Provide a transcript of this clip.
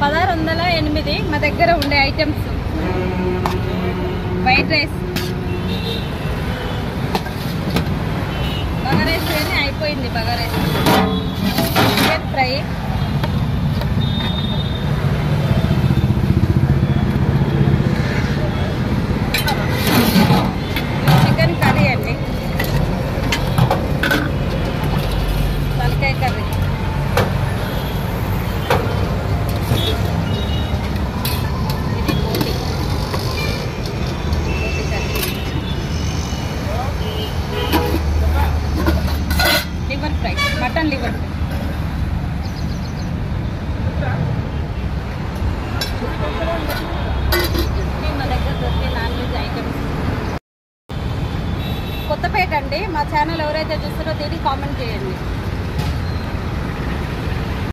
పదహారు వందల ఎనిమిది మా దగ్గర ఉండే ఐటమ్స్. White rice. బగా రైస్ అని అయిపోయింది బగా rice. Chicken fry. Chicken curry అండి. తలకాయ కర్రీ. కొత్తపేట అండి మా ఛానల్ ఎవరైతే చూస్తారో దీన్ని కామెంట్ చేయండి.